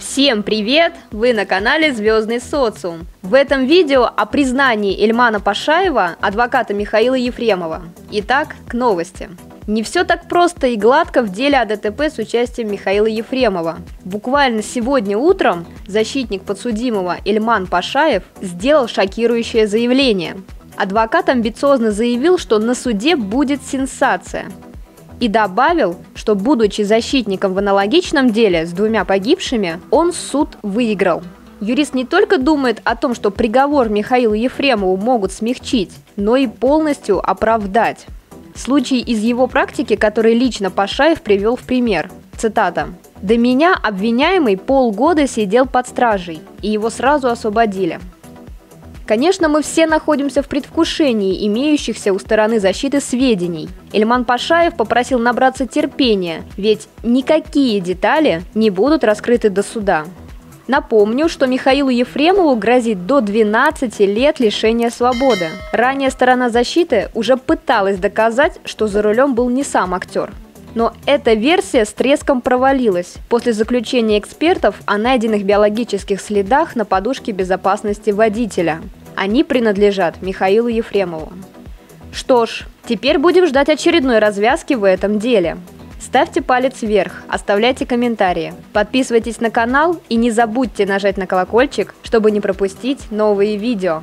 Всем привет! Вы на канале Звездный социум. В этом видео о признании Эльмана Пашаева, адвоката Михаила Ефремова. Итак, к новости. Не все так просто и гладко в деле о ДТП с участием Михаила Ефремова. Буквально сегодня утром защитник подсудимого Эльман Пашаев сделал шокирующее заявление. Адвокат амбициозно заявил, что на суде будет сенсация – и добавил, что будучи защитником в аналогичном деле с двумя погибшими, он суд выиграл. Юрист не только думает о том, что приговор Михаилу Ефремову могут смягчить, но и полностью оправдать. Случай из его практики, который лично Пашаев привел в пример. Цитата. «До меня обвиняемый полгода сидел под стражей, и его сразу освободили. Конечно, мы все находимся в предвкушении имеющихся у стороны защиты сведений. Эльман Пашаев попросил набраться терпения, ведь никакие детали не будут раскрыты до суда. Напомню, что Михаилу Ефремову грозит до 12 лет лишения свободы. Ранее сторона защиты уже пыталась доказать, что за рулем был не сам актер. Но эта версия с треском провалилась после заключения экспертов о найденных биологических следах на подушке безопасности водителя. Они принадлежат Михаилу Ефремову. Что ж, теперь будем ждать очередной развязки в этом деле. Ставьте палец вверх, оставляйте комментарии, подписывайтесь на канал и не забудьте нажать на колокольчик, чтобы не пропустить новые видео.